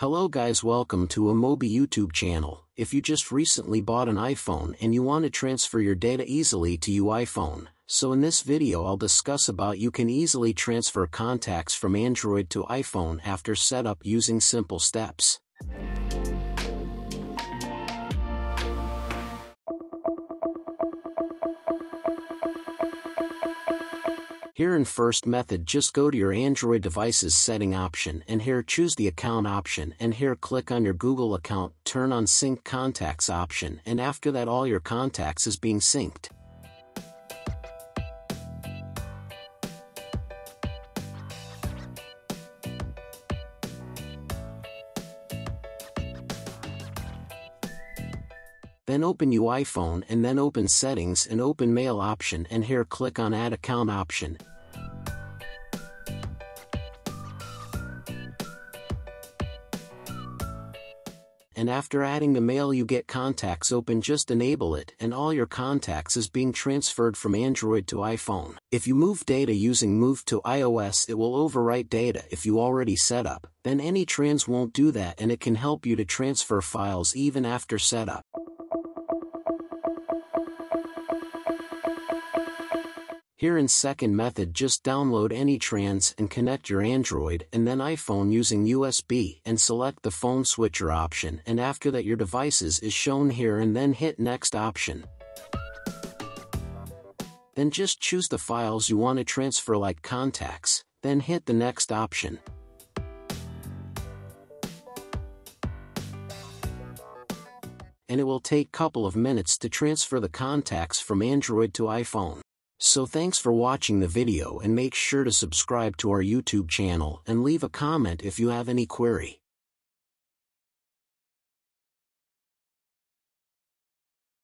Hello guys welcome to iMobie YouTube channel. If you just recently bought an iPhone and you want to transfer your data easily to your iPhone, so in this video I'll discuss about you can easily transfer contacts from Android to iPhone after setup using simple steps. Here in first method just go to your Android device's setting option and here choose the account option and here click on your Google account, turn on sync contacts option and after that all your contacts is being synced. Then open your iPhone and then open settings and open mail option and here click on add account option. And after adding the mail you get contacts open just enable it and all your contacts is being transferred from Android to iPhone. If you move data using move to iOS it will overwrite data if you already set up, then AnyTrans won't do that and it can help you to transfer files even after setup. Here in second method just download AnyTrans and connect your Android and then iPhone using USB and select the phone switcher option and after that your devices is shown here and then hit next option. Then just choose the files you want to transfer like contacts, then hit the next option. And it will take couple of minutes to transfer the contacts from Android to iPhone. So thanks for watching the video and make sure to subscribe to our YouTube channel and leave a comment if you have any query.